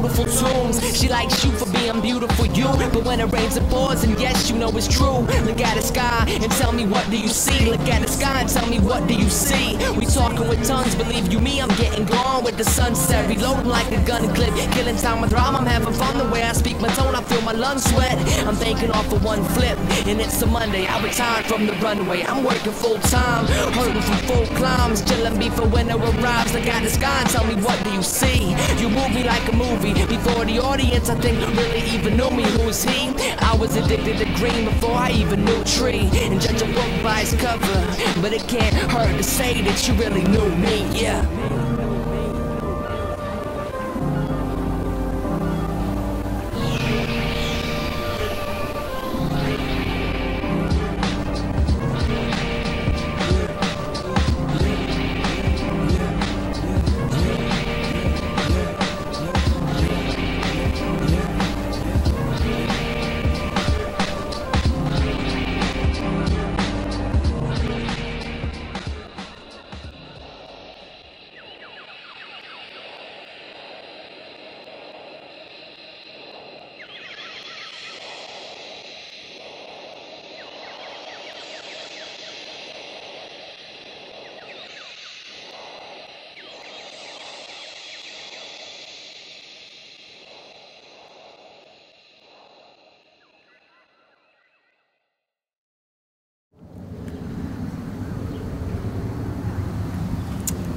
beautiful tunes. She likes you for being beautiful, you. But when it rains, it pours, and yes, you know it's true. Look at the sky and tell me what do you see. Look at the sky and tell me what do you see. We talking with tongues, believe you me, I'm getting gone with the sunset. Reloading like a gun clip, killing time with rhyme. I'm having fun the way I speak my tone. I feel my lungs sweat. I'm thinking off of one flip, and it's a Monday. I retired from the runway. I'm working full time, from full climbs, chilling before winter arrives. Look at the sky and tell me what do you see. You move me like a movie before the audience. I think really even knew me. Who is he? I was addicted to green before I even knew tree. And judge a book by its cover, but it can't hurt to say that you really knew me. Yeah.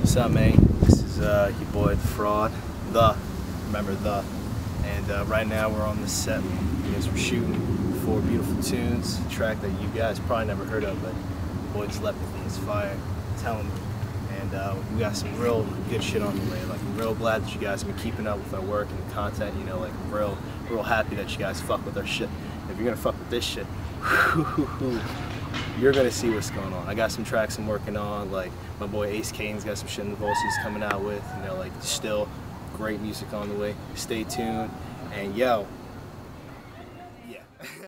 What's up, man? This is uh, your boy, The Fraud. The, remember the. And uh, right now we're on the set because we're shooting four beautiful tunes, a track that you guys probably never heard of, but boy telepathy is fire, telling me. And uh, we got some real good shit on the way. Like, I'm real glad that you guys have been keeping up with our work and the content. You know, like, I'm real, real happy that you guys fuck with our shit. If you're gonna fuck with this shit, you're gonna see what's going on. I got some tracks I'm working on, like my boy Ayce Kaiden's got some shit in the vaults he's coming out with, you know, like still great music on the way. Stay tuned, and yo,